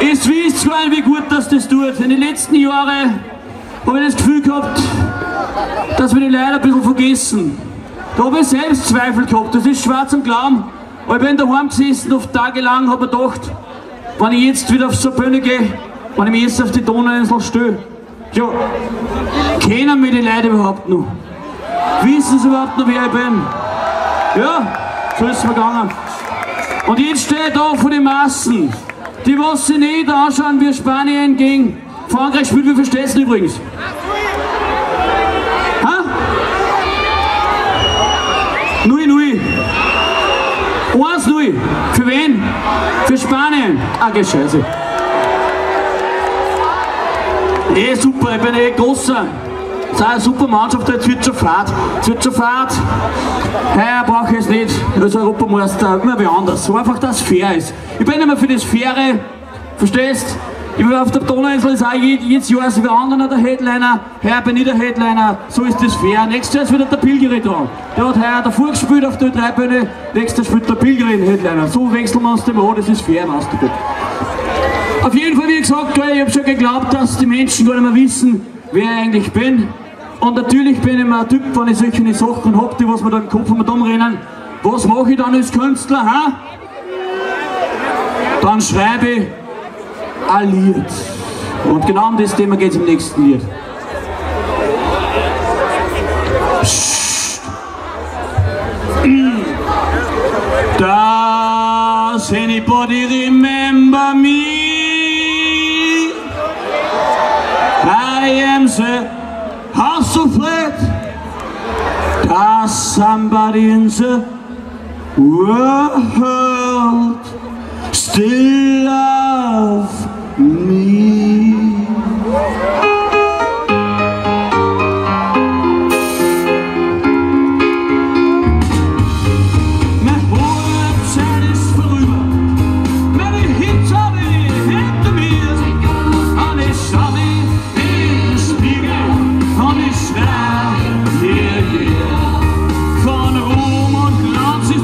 Es wisst gar nicht, wie gut das das tut. In den letzten Jahren habe ich das Gefühl gehabt, dass wir die Leute ein bisschen vergessen. Da habe ich selbst Zweifel gehabt, das ist schwarz und Glauben. Aber ich bin daheim gesessen, oft tagelang, habe mir gedacht, wenn ich jetzt wieder auf so Bühne gehe, wenn ich mich jetzt auf die Donauinsel stelle, ja, kennen mich die Leute überhaupt noch? Wissen sie überhaupt noch, wer ich bin? Ja, so ist es mir gegangen. Und jetzt stehe ich da vor den Massen, die was sie nicht anschauen, wie Spanien gegen Frankreich spielt. Wie verstehst du übrigens? Ha? Nui, nui. 1-0. Für wen? Für Spanien. Ah, geh scheiße. Eh super, ich bin eh großer. Das ist eine super Mannschaft, jetzt wird schon Fahrt. Jetzt wird schon Fahrt. Heuer brauche ich es nicht als Europameister, immer wie anders. So einfach, dass es fair ist. Ich bin immer für das Faire, verstehst? Ich bin auf der Donauinsel ist auch jedes Jahr ist wer anderer der Headliner, heuer bin ich der Headliner, so ist das fair. Nächstes Jahr ist wieder der Pilgeri dran. Der hat heuer davor gespielt auf der Ö3-Bühne, nächstes Jahr spielt der Pilgeri den Headliner. So wechseln wir uns dem an, das ist fair im Ausdruck. Auf jeden Fall, wie gesagt, ich habe schon geglaubt, dass die Menschen gar nicht mehr wissen, wer ich eigentlich bin. Und natürlich bin ich mal ein Typ, wenn ich solche Sachen habe, die was mir da im Kopf und umrennen. Was mache ich dann als Künstler? Ha? Dann schreibe ich ein Lied. Und genau um das Thema geht es im nächsten Lied. Does anybody remember me? I am the of flat. Does somebody in the world still love me? Und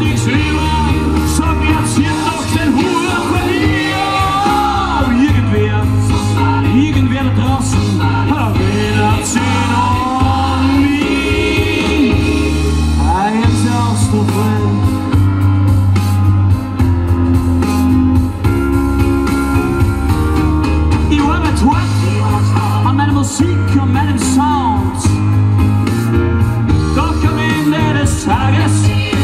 ich schwör, yeah, I guess.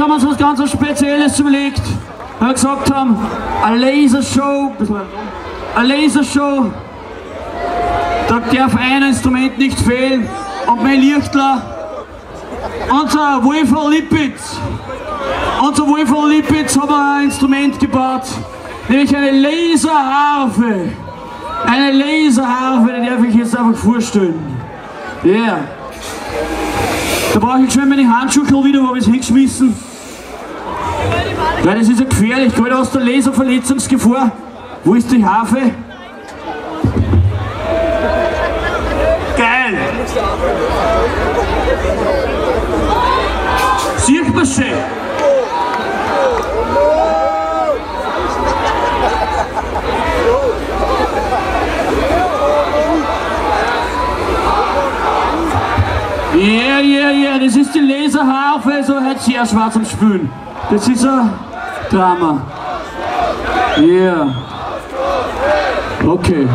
Haben uns was ganz Spezielles überlegt. Wir gesagt haben, eine Lasershow, eine Lasershow, da darf ein Instrument nicht fehlen. Und mein Lichtler, unser Wolfer Lippitz, unser Wolfer Lippitz hat ein Instrument gebaut, nämlich eine Laserharfe. Eine Laserharfe, die darf ich jetzt einfach vorstellen. Ja. Yeah. Da brauche ich schon meine Handschuhe wieder, wo ich es hingeschmissen. Weil das ist ja gefährlich, gerade aus der Laserverletzungsgefahr. Wo ist die Harfe? Geil! Sieht man schön. Ja, ja, ja, das ist die Laserharfe, so hat sehr schwarz am Spülen. Das ist ein Drama. Ja. Yeah. Okay.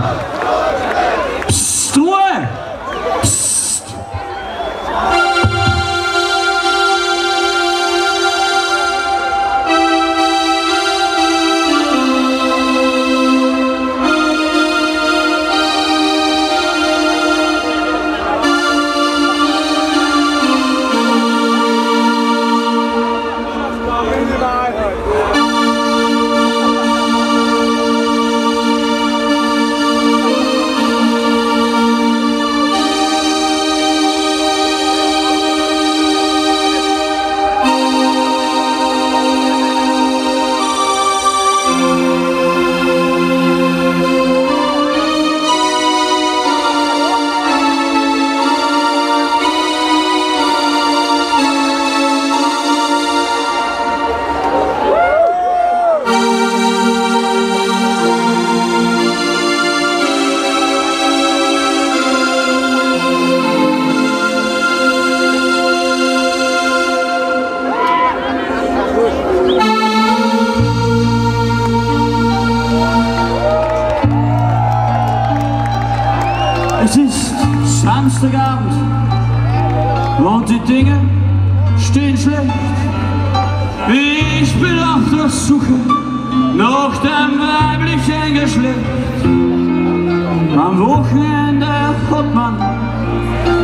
Wochenende hat man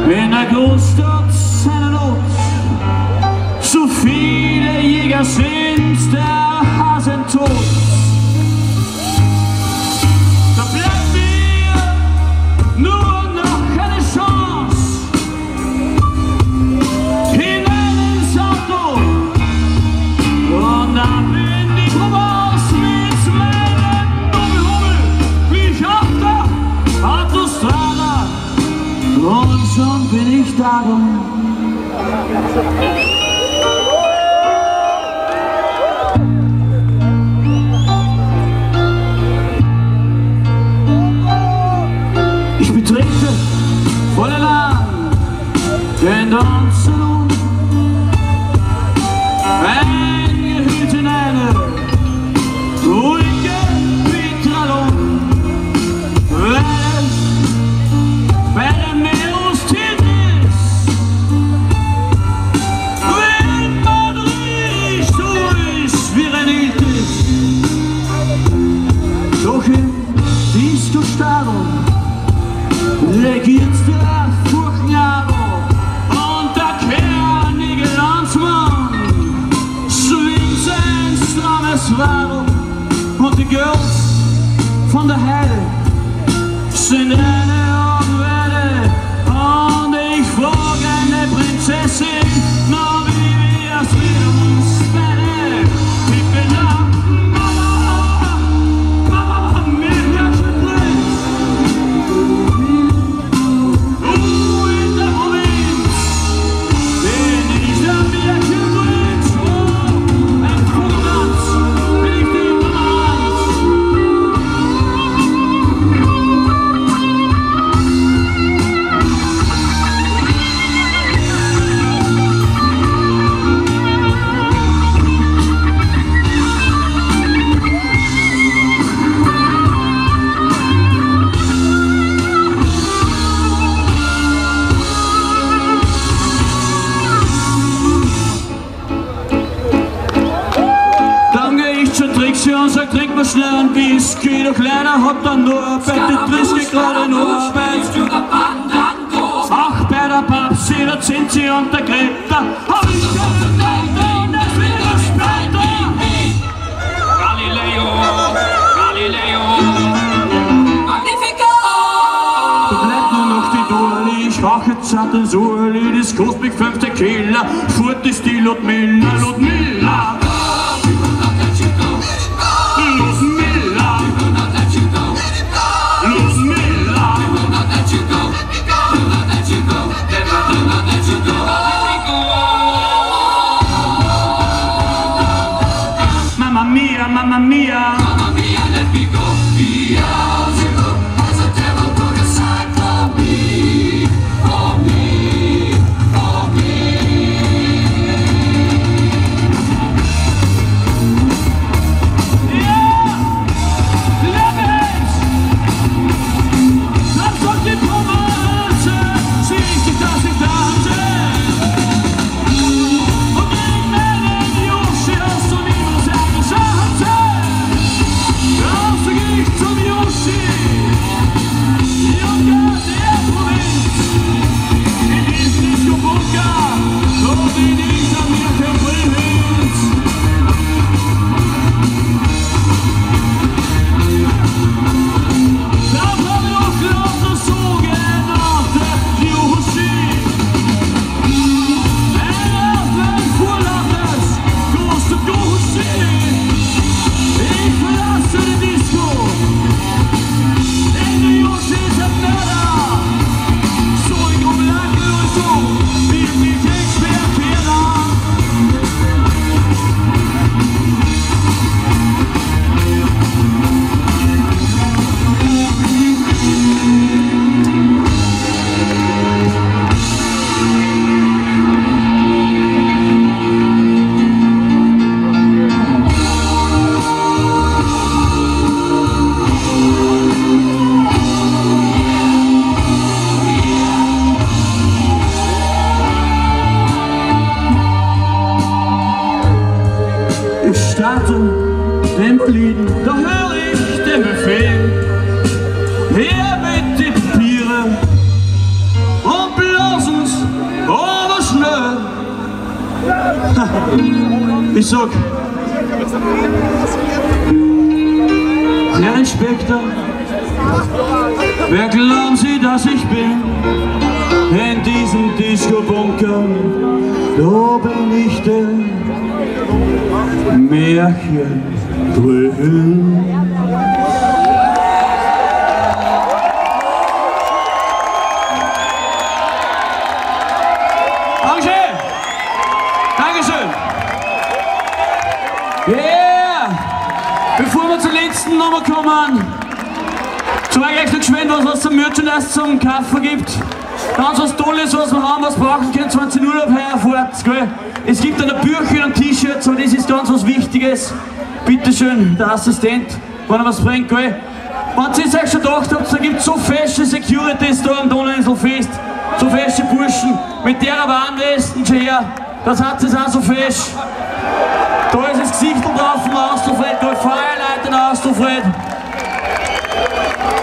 in der Großstadt seine Not. So viele Jäger sind der Hasen tot. zwavel, want de girls van de heide zijn trinkt man schnell einen Whisky, der Kleiner hat dann nur Arbeit, die Triske gerade nur Arbeit. Auch bei der Papsi, da sind sie und der Greta, hab ich keine Leute und es wieder später. Galileo, Galileo. Magnifico! Da bleibt nur noch die Durli, ich rauch jetzt satt den Surli, das kostet mich fünf Tequila, fort ist die Ludmilla. Ludmilla. Mamma mia, mamma mia, let me go, via. Sag, Herr Inspektor, wer glauben Sie, dass ich bin? In diesem Disco-Bunker, da bin ich der Märchen drin. Dankeschön! Dankeschön! Yeah! Bevor wir zur letzten Nummer kommen, zeige ich euch noch geschwind was, was zum Merchandise zum Kaufen gibt. Ganz was Tolles, was wir haben, was brauchen können, 20 Uhr auf heuer fort, gell? Es gibt eine Bücher und T-Shirts und das ist ganz was Wichtiges. Bitteschön, der Assistent, wenn er was bringt, gell? Wenn ihr euch schon gedacht habt, da gibt es so fesche Securities da am Donauinselfest, so fesche Burschen, mit der Warnwesten schon her, das hat es auch so fesch. Da ist das Gesicht drauf vom Auslofred, da Feuerleiter Auslofred.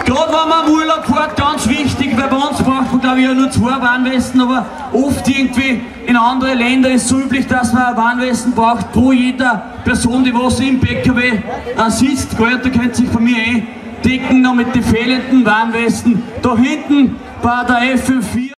Gerade wenn man am Urlaub fährt, ganz wichtig, weil bei uns braucht man glaube ich ja nur zwei Warnwesten, aber oft irgendwie in andere Länder ist es so üblich, dass man Warnwesten braucht pro jeder Person, die was im PKW sitzt. Gell, da könnt sich von mir eh decken noch mit den fehlenden Warnwesten. Da hinten bei der FM4.